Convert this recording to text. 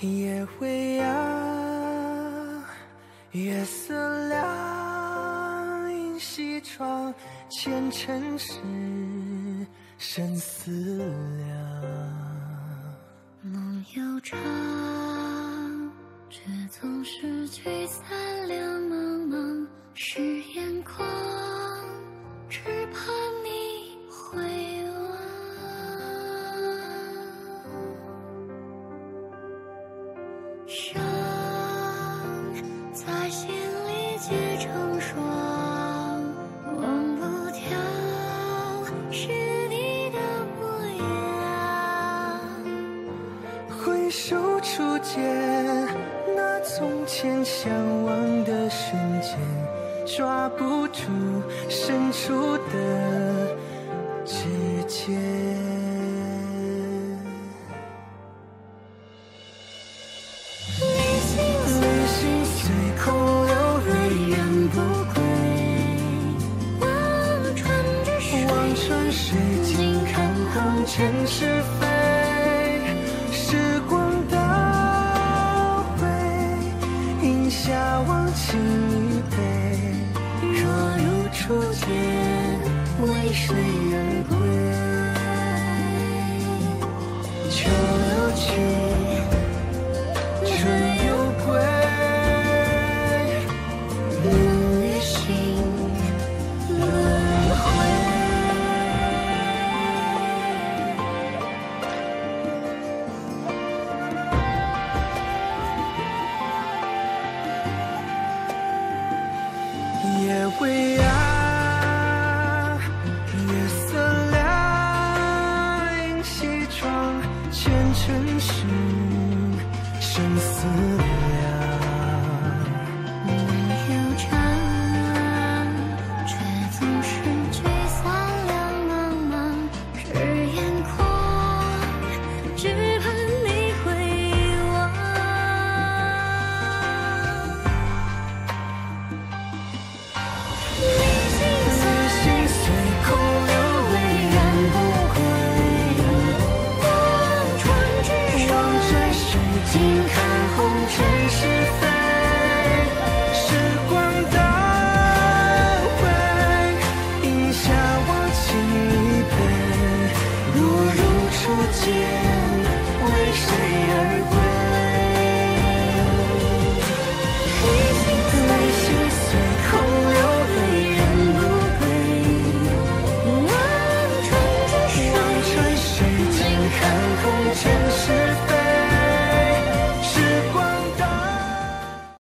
夜未央，月色凉，映西窗前尘事，生思量。梦悠长，却总是聚散两茫茫。是眼眶，伤在心里结成霜，忘不掉是你的模样。回首初见，那从前相望的瞬间，抓不住伸出的尘是非。时光倒回，饮下忘情一杯。若如初见，为谁而归？秋夜未央，月色凉，映西窗前尘事，生死。静看红尘是非。时光倒回，饮下忘情一杯。若如初见，为谁而归？旅行随空流，泪人不归。望穿之水，望穿水尽看红尘是